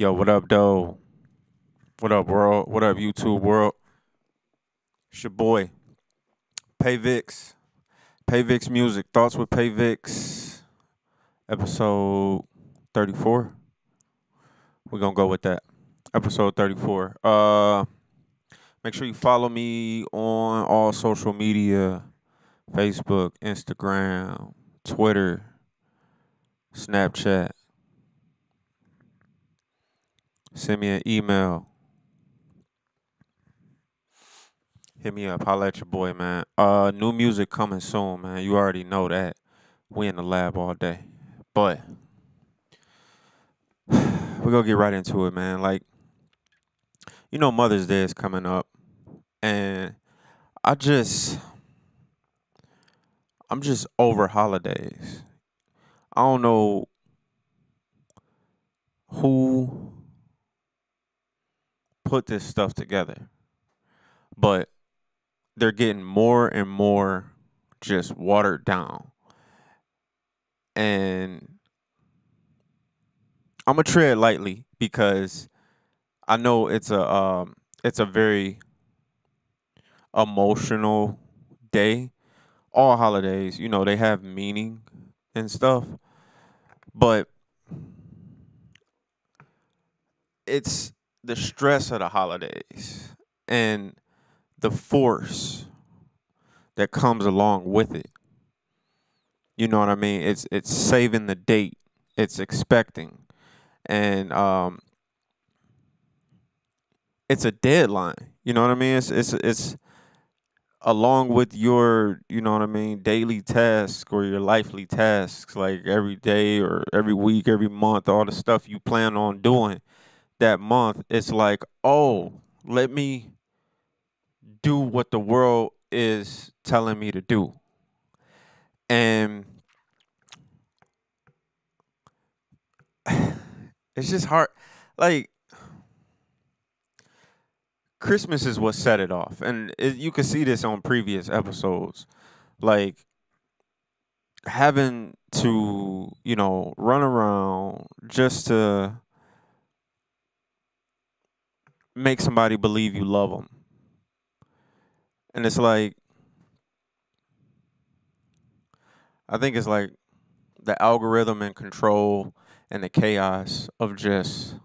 Yo, what up, though? What up, world? What up, YouTube world? It's your boy, Payvics. Payvics Music. Thoughts with Payvics. Episode 34. We're going to go with that. Episode 34. Uh, make sure you follow me on all social media Facebook, Instagram, Twitter, Snapchat. Send me an email. Hit me up. Holla at your boy, man. Uh, new music coming soon, man. You already know that. We in the lab all day. But we're gonna get right into it, man. Like, you know, Mother's Day is coming up. And I just I'm just over holidays. I don't know who put this stuff together, but they're getting more and more just watered down. And I'm gonna tread lightly because I know it's a um, it's a very emotional day. All holidays, you know, they have meaning and stuff, but it's the stress of the holidays and the force that comes along with it. You know what I mean? It's it's saving the date. It's expecting. And um it's a deadline. You know what I mean? It's it's it's along with your, you know what I mean, daily tasks or your lively tasks, like every day or every week, every month, all the stuff you plan on doing that month, it's like, oh, let me do what the world is telling me to do. And it's just hard. Like, Christmas is what set it off, and it, you can see this on previous episodes, like having to you know run around just to make somebody believe you love them, and it's like I think it's like the algorithm and control and the chaos of just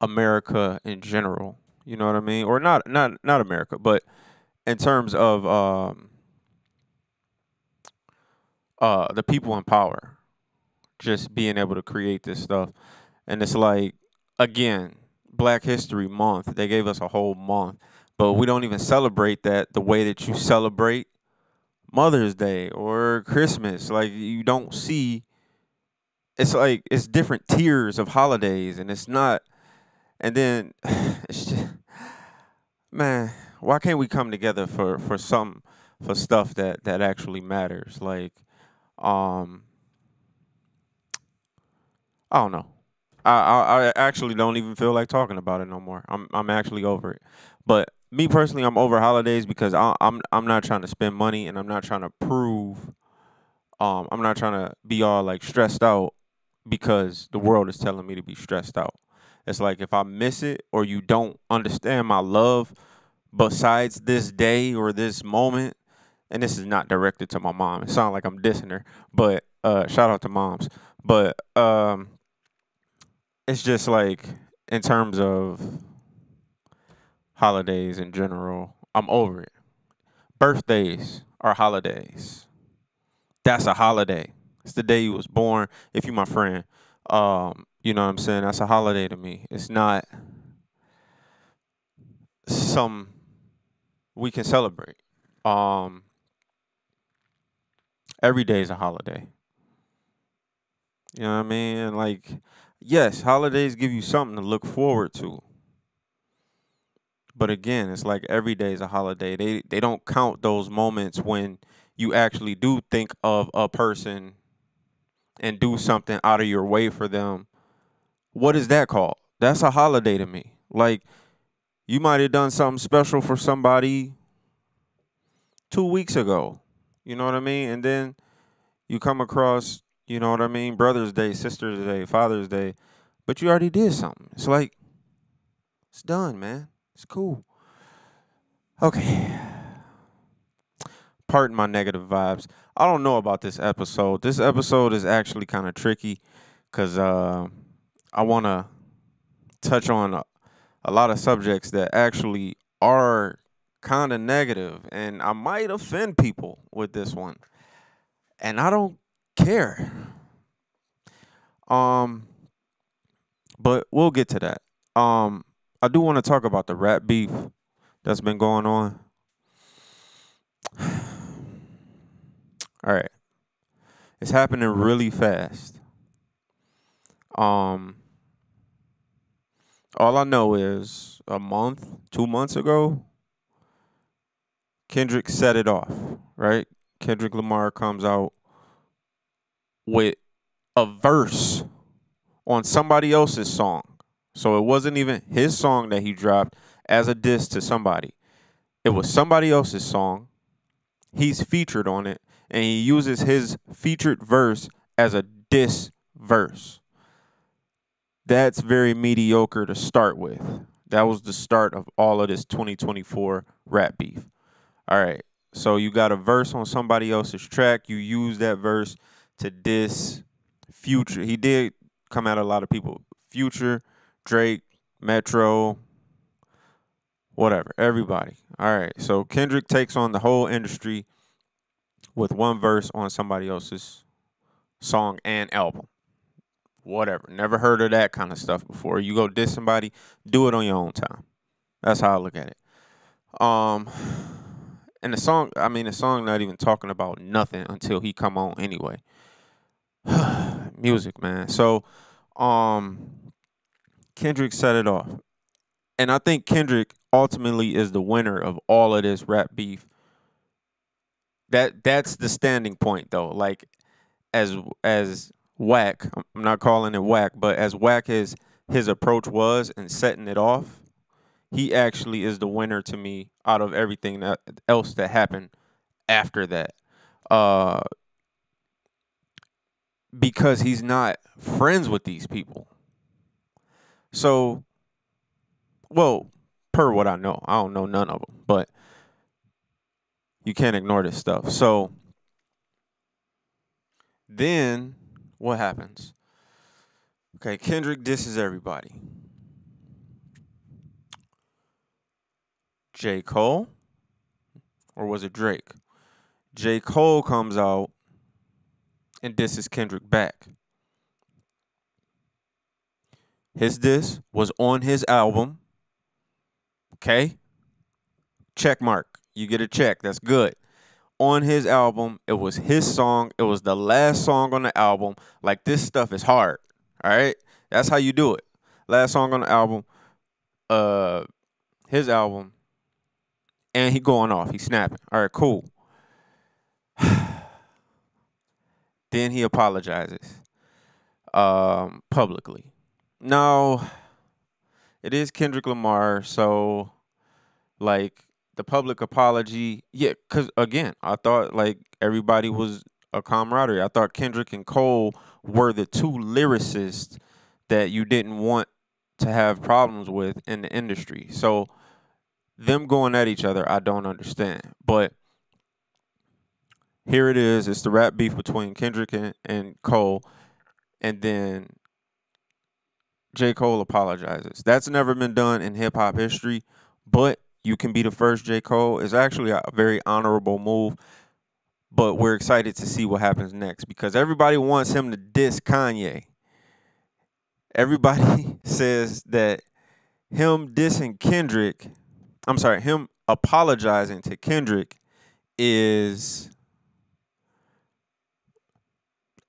America in general you know what I mean? Or not not not America, but in terms of um uh the people in power just being able to create this stuff. And it's like again, Black History Month. They gave us a whole month, but we don't even celebrate that the way that you celebrate Mother's Day or Christmas. Like you don't see it's like it's different tiers of holidays and it's not and then it's just man, why can't we come together for for some for stuff that that actually matters? Like, um, I don't know. I, I actually don't even feel like talking about it no more. I'm I'm actually over it. But me personally, I'm over holidays because I, I'm I'm not trying to spend money and I'm not trying to prove. Um, I'm not trying to be all like stressed out because the world is telling me to be stressed out. It's like if I miss it or you don't understand my love besides this day or this moment, and this is not directed to my mom. It sounds like I'm dissing her, but uh, shout out to moms. But um, it's just like in terms of holidays in general, I'm over it. Birthdays are holidays. That's a holiday. It's the day you was born. If you my friend, um, you know what I'm saying? That's a holiday to me. It's not some we can celebrate. Um, every day is a holiday. You know what I mean? Like, yes, holidays give you something to look forward to. But again, it's like every day is a holiday. They they don't count those moments when you actually do think of a person and do something out of your way for them what is that called? That's a holiday to me. Like you might have done something special for somebody two weeks ago. You know what I mean? And then you come across, you know what I mean, Brother's Day, Sister's Day, Father's Day, but you already did something. It's like it's done, man. It's cool. Okay. Pardon my negative vibes. I don't know about this episode. This episode is actually kind of tricky because uh, I want to touch on a, a lot of subjects that actually are kind of negative, and I might offend people with this one, and I don't care. Um, but we'll get to that. Um, I do want to talk about the rap beef that's been going on. All right. It's happening really fast. Um all I know is a month, 2 months ago, Kendrick set it off, right? Kendrick Lamar comes out with a verse on somebody else's song. So it wasn't even his song that he dropped as a diss to somebody. It was somebody else's song. He's featured on it, and he uses his featured verse as a diss verse. That's very mediocre to start with. That was the start of all of this 2024 rap beef. All right. So you got a verse on somebody else's track. You use that verse to diss Future. He did come at a lot of people. Future, Drake, Metro, whatever. Everybody. All right. So Kendrick takes on the whole industry with one verse on somebody else's song and album. Whatever. Never heard of that kind of stuff before. You go diss somebody, do it on your own time. That's how I look at it. Um and the song, I mean, the song not even talking about nothing until he come on anyway. Music, man. So, um, Kendrick set it off, and I think Kendrick ultimately is the winner of all of this rap beef. That that's the standing point, though. Like, as as whack, I'm not calling it whack, but as whack as his approach was and setting it off, he actually is the winner to me out of everything that else that happened after that. Uh, because he's not friends with these people. So, well, per what I know, I don't know none of them, but you can't ignore this stuff. So, then what happens? Okay, Kendrick disses everybody. J. Cole, or was it Drake? J. Cole comes out and disses Kendrick back. His diss was on his album. Okay? Check mark. You get a check. That's good. On his album, it was his song. It was the last song on the album. Like this stuff is hard. All right? That's how you do it. Last song on the album. Uh his album and he going off. He snapping. All right, cool. then he apologizes um, publicly. Now, it is Kendrick Lamar, so like the public apology, yeah, because again, I thought like everybody was a camaraderie. I thought Kendrick and Cole were the two lyricists that you didn't want to have problems with in the industry. So them going at each other, I don't understand. But here it is. It's the rap beef between Kendrick and, and Cole. And then J. Cole apologizes. That's never been done in hip hop history, but you can be the first J. Cole. It's actually a very honorable move. But we're excited to see what happens next because everybody wants him to diss Kanye. Everybody says that him dissing Kendrick I'm sorry, him apologizing to Kendrick is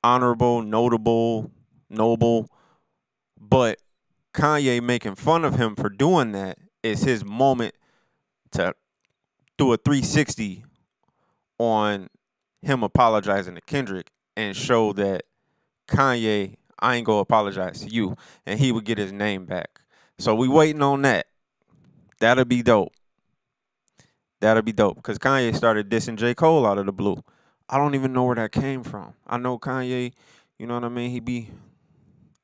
honorable, notable, noble, but Kanye making fun of him for doing that is his moment to do a 360 on him apologizing to Kendrick and show that Kanye, I ain't gonna apologize to you, and he would get his name back. So we waiting on that. That'll be dope. That'll be dope. Because Kanye started dissing J. Cole out of the blue. I don't even know where that came from. I know Kanye, you know what I mean? He be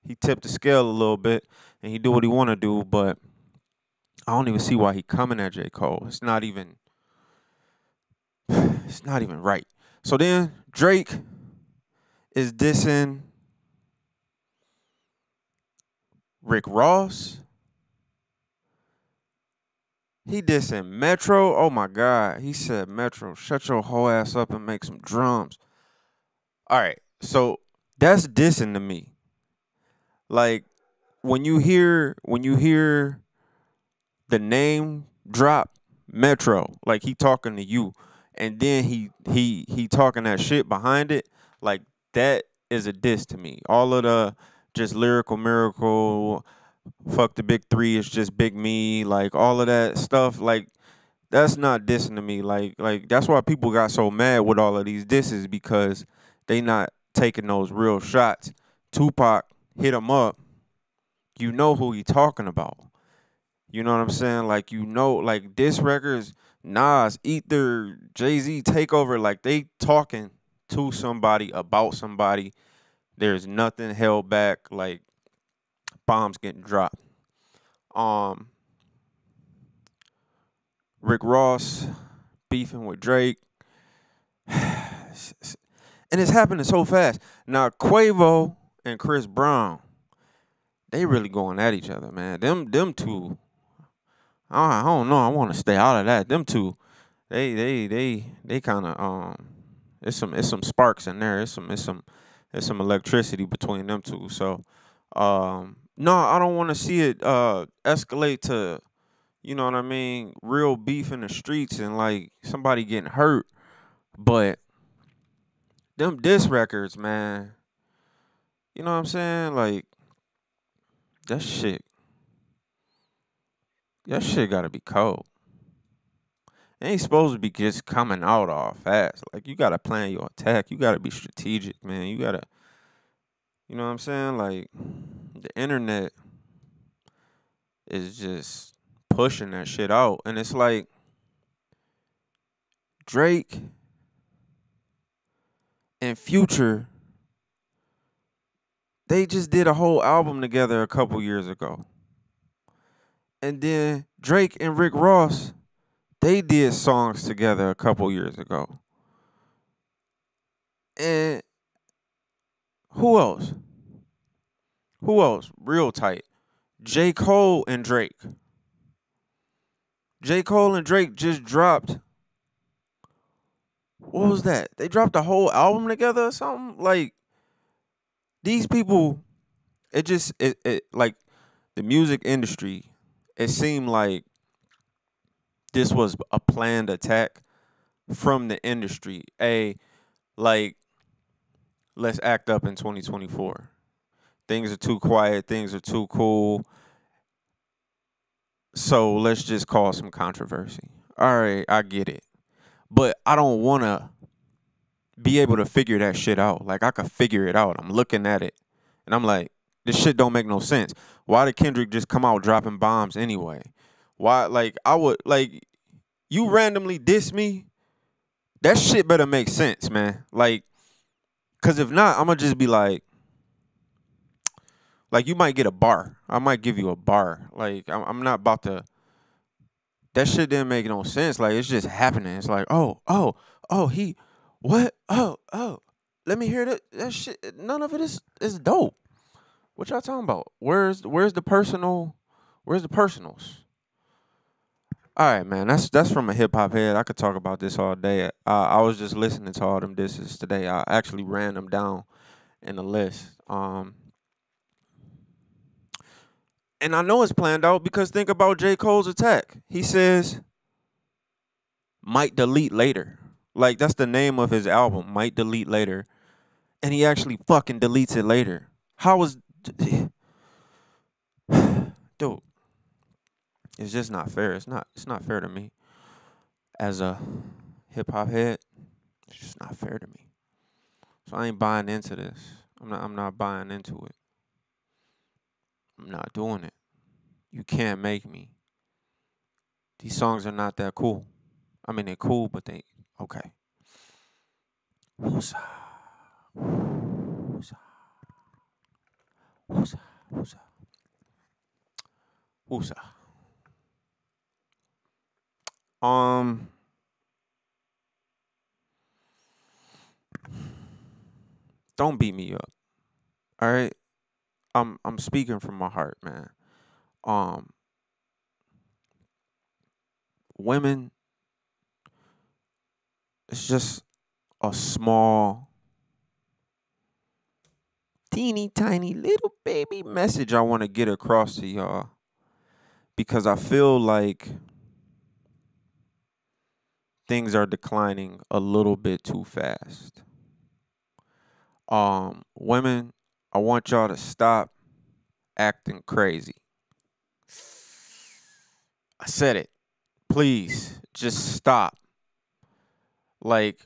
he tipped the scale a little bit and he do what he want to do, but I don't even see why he coming at J. Cole. It's not even it's not even right. So then Drake is dissing Rick Ross. He dissing Metro. Oh my God. He said, Metro, shut your whole ass up and make some drums. All right. So that's dissing to me. Like when you hear when you hear the name drop Metro, like he talking to you, and then he he he talking that shit behind it, like that is a diss to me. All of the just lyrical miracle, fuck the big three, it's just big me, like all of that stuff, like that's not dissing to me. Like like that's why people got so mad with all of these disses because they not taking those real shots. Tupac hit him up. You know who he talking about. You know what I'm saying? Like you know, like this records, Nas, Ether, Jay Z, Takeover, like they talking to somebody about somebody. There's nothing held back. Like bombs getting dropped. Um, Rick Ross beefing with Drake. and it's happening so fast. Now Quavo and Chris Brown, they really going at each other, man. Them them two I, don't know. I want to stay out of that. Them two, they they they they kind of um, it's some it's some sparks in there. It's some it's some it's some electricity between them two. So, um, no, I don't want to see it uh escalate to, you know what I mean, real beef in the streets and like somebody getting hurt. But them diss records, man. You know what I'm saying? Like that shit your shit gotta be cold. It ain't supposed to be just coming out all fast. Like you gotta plan your attack. You gotta be strategic, man. You gotta, you know what I'm saying? Like the internet is just pushing that shit out, and it's like Drake and Future. They just did a whole album together a couple years ago. And then Drake and Rick Ross, they did songs together a couple years ago. And who else? Who else? Real tight. J. Cole and Drake. J. Cole and Drake just dropped. What was that? They dropped a whole album together or something? Like these people, it just it, it like the music industry it seemed like this was a planned attack from the industry. A like let's act up in 2024. Things are too quiet, things are too cool. So let's just cause some controversy. All right, I get it. But I don't want to be able to figure that shit out. Like I could figure it out. I'm looking at it and I'm like, this shit don't make no sense. Why did Kendrick just come out dropping bombs anyway? Why like I would like you randomly diss me? That shit better make sense, man. Like cuz if not, I'm to just be like like you might get a bar. I might give you a bar. Like I'm, I'm not about to that shit didn't make no sense. Like it's just happening. It's like, oh, oh, oh, he what? Oh, oh. Let me hear that that shit. None of it is is dope. What y'all talking about? Where's where's the personal? Where's the personals? All right, man. That's that's from a hip hop head. I could talk about this all day. Uh, I was just listening to all them disses today. I actually ran them down in the list. Um, and I know it's planned out because think about J. Cole's attack. He says, might delete later. Like, that's the name of his album, might delete later. And he actually fucking deletes it later. How was dude, it's just not fair. It's not. It's not fair to me as a hip hop head. It's just not fair to me. So I ain't buying into this. I'm not. I'm not buying into it. I'm not doing it. You can't make me. These songs are not that cool. I mean, they're cool, but they okay. Who's Woosah, woosah. Woosah. Um don't beat me up. All right? I'm I'm speaking from my heart, man. Um women it's just a small teeny tiny little baby message I want to get across to y'all because I feel like things are declining a little bit too fast. Um, women, I want y'all to stop acting crazy. I said it. Please, just stop. Like,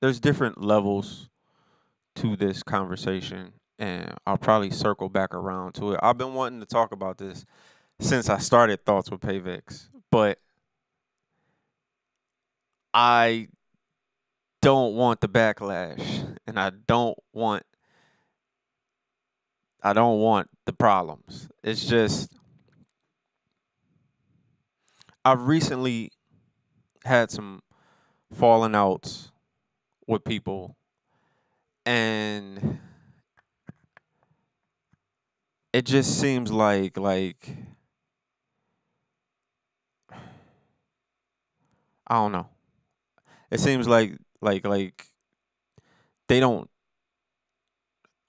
there's different levels to this conversation, and I'll probably circle back around to it. I've been wanting to talk about this since I started Thoughts with Payvics, but I don't want the backlash and I don't want I don't want the problems. It's just I've recently had some falling outs with people and it just seems like like I don't know. It seems like like like they don't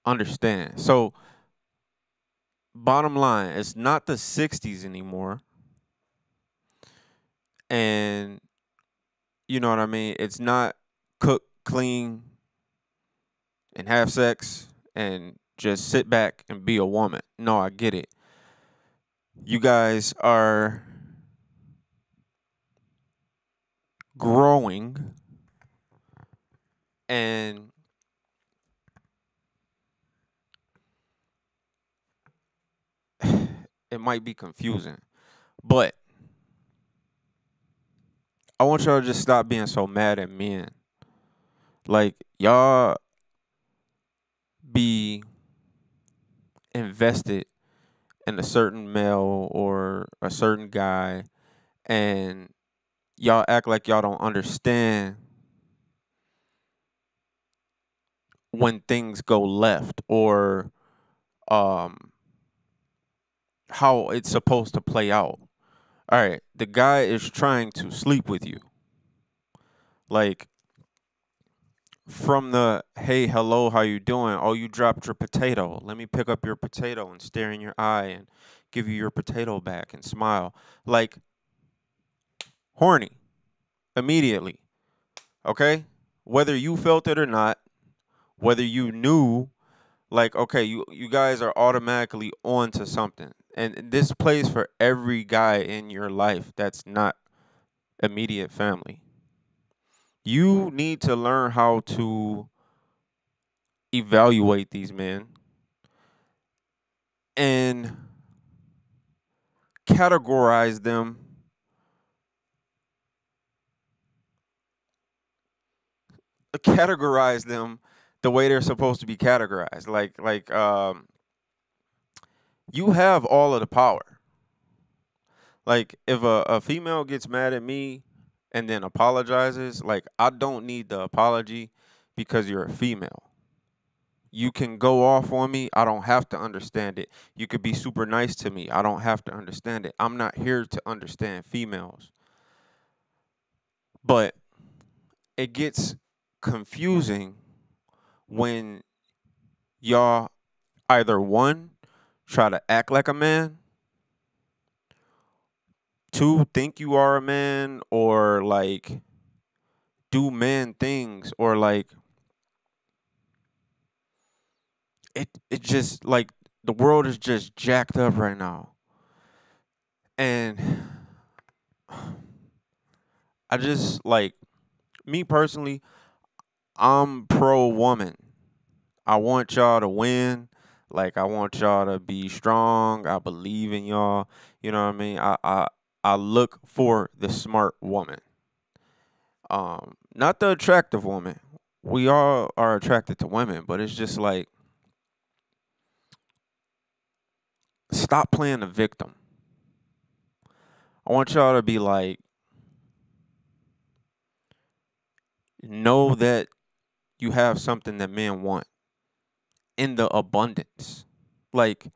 understand. So bottom line, it's not the 60s anymore. And you know what I mean? It's not cook, clean, and have sex and just sit back and be a woman. No, I get it. You guys are growing and it might be confusing, but I want y'all to just stop being so mad at men. Like y'all be invested in a certain male or a certain guy and y'all act like y'all don't understand when things go left or um how it's supposed to play out. All right, the guy is trying to sleep with you. Like from the hey, hello, how you doing? Oh, you dropped your potato. Let me pick up your potato and stare in your eye and give you your potato back and smile. Like horny immediately. Okay? Whether you felt it or not, whether you knew like okay you you guys are automatically on to something and this plays for every guy in your life that's not immediate family you need to learn how to evaluate these men and categorize them categorize them the way they're supposed to be categorized. Like like um you have all of the power. Like if a, a female gets mad at me and then apologizes, like I don't need the apology because you're a female. You can go off on me. I don't have to understand it. You could be super nice to me. I don't have to understand it. I'm not here to understand females. But it gets confusing when y'all either one try to act like a man, two think you are a man, or like do man things, or like it it just like the world is just jacked up right now. And I just like me personally, I'm pro woman. I want y'all to win. Like I want y'all to be strong. I believe in y'all. You know what I mean? I I I look for the smart woman. Um, not the attractive woman. We all are attracted to women, but it's just like stop playing the victim. I want y'all to be like know that you have something that men want in the abundance. Like,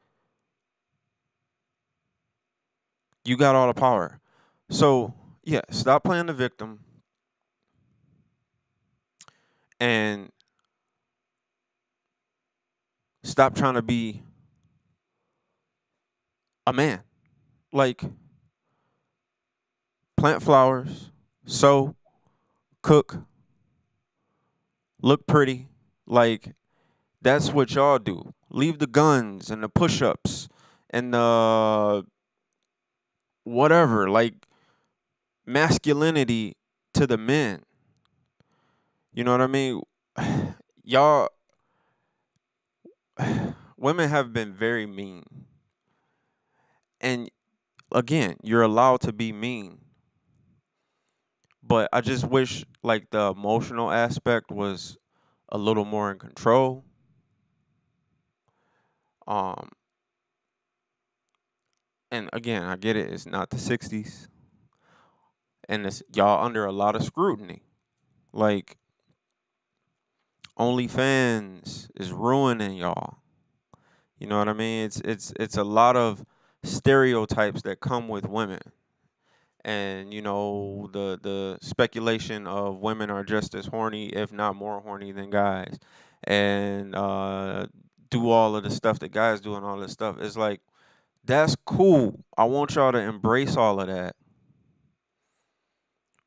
you got all the power. So, yeah, stop playing the victim and stop trying to be a man. Like, plant flowers, sow, cook, look pretty. Like, that's what y'all do. Leave the guns and the push ups and the whatever. Like, masculinity to the men. You know what I mean? Y'all, women have been very mean. And again, you're allowed to be mean. But I just wish like the emotional aspect was a little more in control. Um and again, I get it, it's not the 60s. And it's y'all under a lot of scrutiny. Like OnlyFans is ruining y'all. You know what I mean? It's it's it's a lot of stereotypes that come with women. And you know the the speculation of women are just as horny, if not more horny than guys, and uh, do all of the stuff that guys do and all this stuff. It's like that's cool. I want y'all to embrace all of that,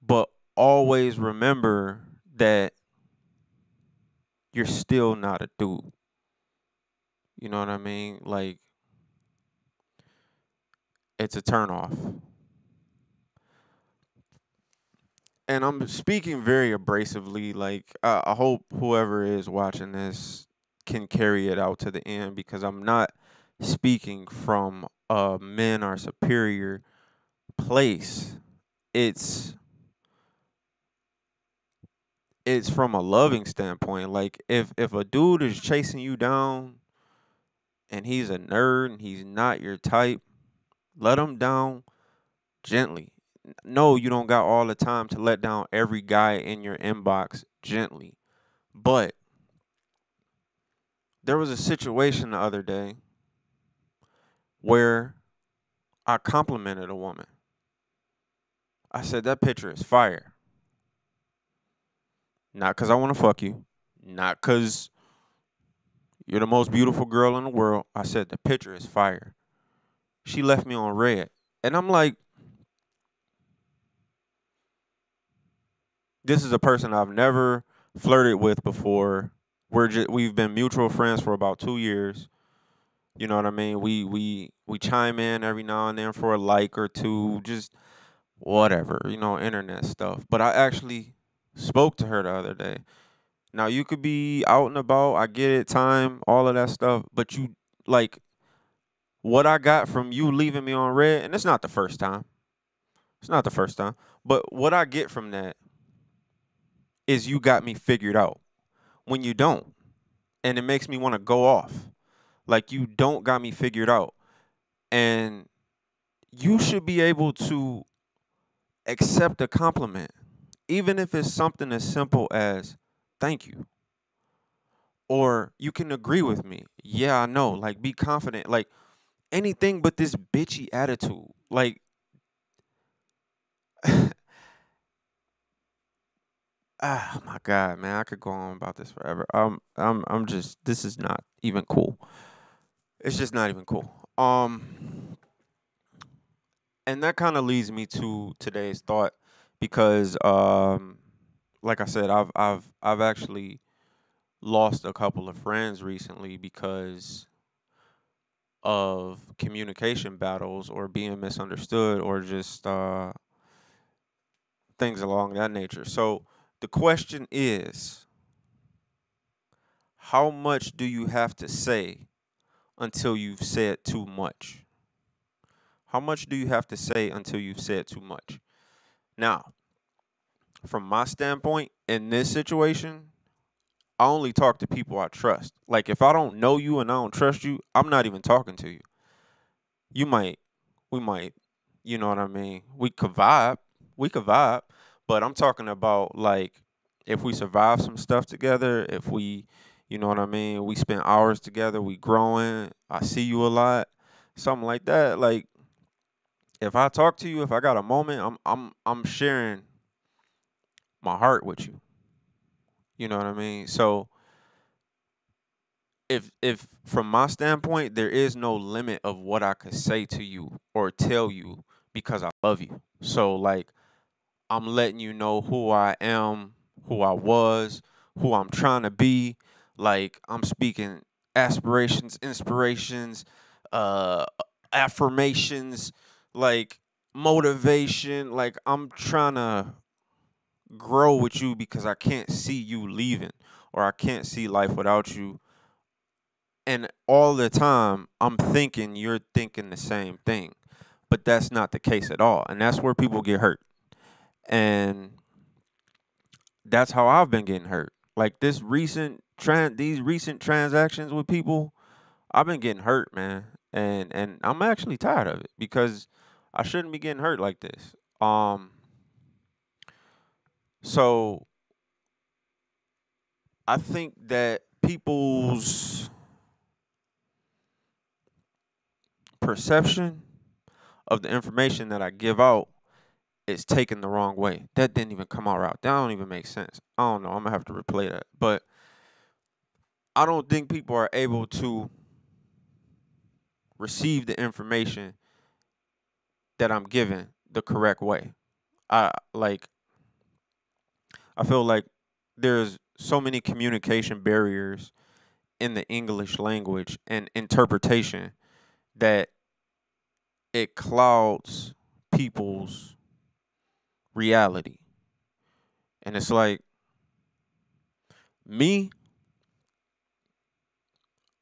but always remember that you're still not a dude. You know what I mean? Like it's a turnoff. And I'm speaking very abrasively. Like I, I hope whoever is watching this can carry it out to the end because I'm not speaking from a men are superior place. It's it's from a loving standpoint. Like if if a dude is chasing you down and he's a nerd and he's not your type, let him down gently. No, you don't got all the time to let down every guy in your inbox gently. But there was a situation the other day where I complimented a woman. I said that picture is fire. Not because I want to fuck you. Not because you're the most beautiful girl in the world. I said the picture is fire. She left me on read. And I'm like, this is a person I've never flirted with before. We're just, we've been mutual friends for about two years. You know what I mean? We we we chime in every now and then for a like or two, just whatever, you know, internet stuff. But I actually spoke to her the other day. Now you could be out and about, I get it, time, all of that stuff, but you like what I got from you leaving me on read, and it's not the first time. It's not the first time. But what I get from that is you got me figured out. When you don't. And it makes me want to go off. Like you don't got me figured out. And you should be able to accept a compliment even if it's something as simple as thank you or you can agree with me yeah i know like be confident like anything but this bitchy attitude like ah my god man i could go on about this forever. Um i'm i'm just this is not even cool. It's just not even cool. Um and that kind of leads me to today's thought because um like I said, I've I've I've actually lost a couple of friends recently because of communication battles or being misunderstood or just uh, things along that nature. So the question is how much do you have to say until you've said too much? How much do you have to say until you've said too much? Now, from my standpoint, in this situation, I only talk to people I trust. Like if I don't know you and I don't trust you, I'm not even talking to you. you might, we might, you know what I mean? We could vibe, we could vibe, but I'm talking about like if we survive some stuff together, if we, you know what I mean, we spend hours together, we growing, I see you a lot, something like that. Like if I talk to you, if I got a moment, I'm I'm I'm sharing my heart with you. You know what I mean? So if if from my standpoint there is no limit of what I could say to you or tell you because I love you. So like I'm letting you know who I am, who I was, who I'm trying to be. Like I'm speaking aspirations, inspirations, uh affirmations, like motivation. Like I'm trying to grow with you because I can't see you leaving or I can't see life without you. And all the time I'm thinking you're thinking the same thing. But that's not the case at all. And that's where people get hurt. And that's how I've been getting hurt. Like this recent tran these recent transactions with people, I've been getting hurt, man. And and I'm actually tired of it because I shouldn't be getting hurt like this. Um so I think that people's perception of the information that I give out is taken the wrong way. That didn't even come out right. That don't even make sense. I don't know. I'm gonna have to replay that. But I don't think people are able to receive the information that I'm given the correct way. I like I feel like there's so many communication barriers in the English language and interpretation that it clouds people's reality. And it's like me,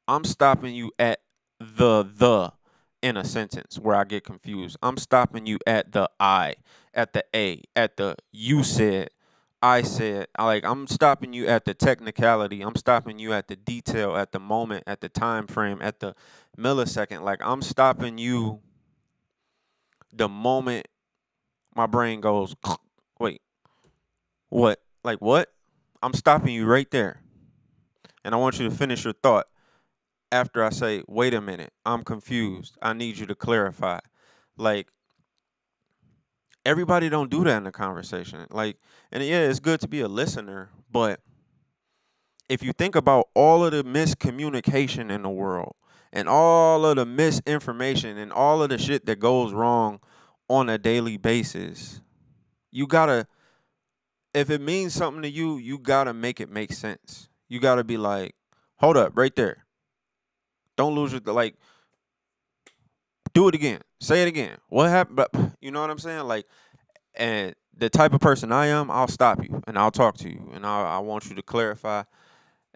I'm stopping you at the the in a sentence where I get confused. I'm stopping you at the I, at the A, at the you said, I said. Like I'm stopping you at the technicality. I'm stopping you at the detail, at the moment, at the time frame, at the millisecond. Like I'm stopping you the moment my brain goes, wait, what? Like what? I'm stopping you right there. And I want you to finish your thought after I say, wait a minute, I'm confused. I need you to clarify. Like everybody don't do that in a conversation. Like, and yeah, it's good to be a listener, but if you think about all of the miscommunication in the world and all of the misinformation and all of the shit that goes wrong on a daily basis, you gotta, if it means something to you, you gotta make it make sense. You gotta be like, hold up, right there. Don't lose your like. Do it again. Say it again. What happened? You know what I'm saying? Like, and the type of person I am, I'll stop you and I'll talk to you and I I want you to clarify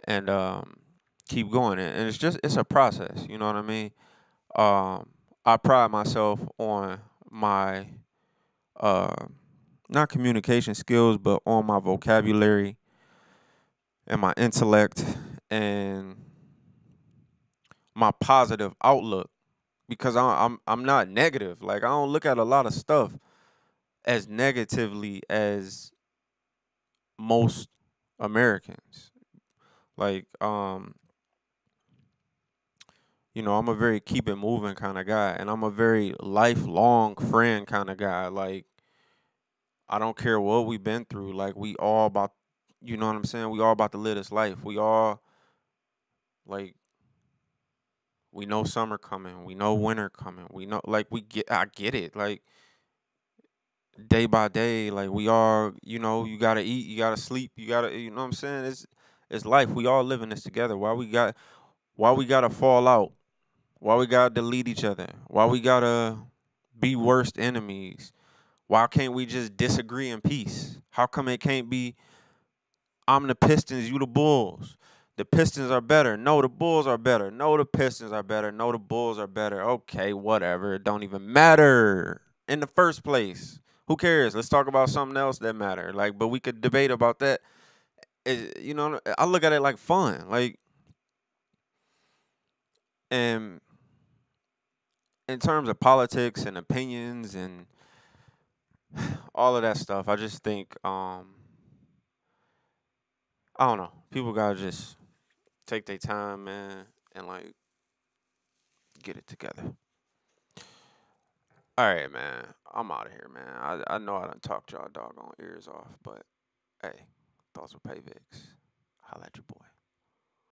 and um keep going. And it's just it's a process. You know what I mean? Um, I pride myself on my uh not communication skills, but on my vocabulary and my intellect and my positive outlook because I'm I'm not negative. Like I don't look at a lot of stuff as negatively as most Americans. Like um you know, I'm a very keep it moving kind of guy and I'm a very lifelong friend kind of guy. Like I don't care what we've been through. Like we all about you know what I'm saying? We all about to live this life. We all like we know summer coming. We know winter coming. We know like we get I get it. Like day by day, like we all, you know, you gotta eat, you gotta sleep, you gotta you know what I'm saying? It's it's life. We all living this together. Why we got why we gotta fall out? Why we gotta delete each other? Why we gotta be worst enemies? Why can't we just disagree in peace? How come it can't be I'm the Pistons, you the Bulls? The Pistons are better. No, the Bulls are better. No, the Pistons are better. No, the Bulls are better. Okay, whatever. It don't even matter in the first place. Who cares? Let's talk about something else that matter. Like, but we could debate about that. It, you know, I look at it like fun. Like, and in terms of politics and opinions and all of that stuff, I just think um I don't know. People gotta just take their time, man, and like get it together. All right, man. I'm out of here, man. I I know I done talked y'all doggone ears off, but hey, thoughts with Payvics. Holla at your boy.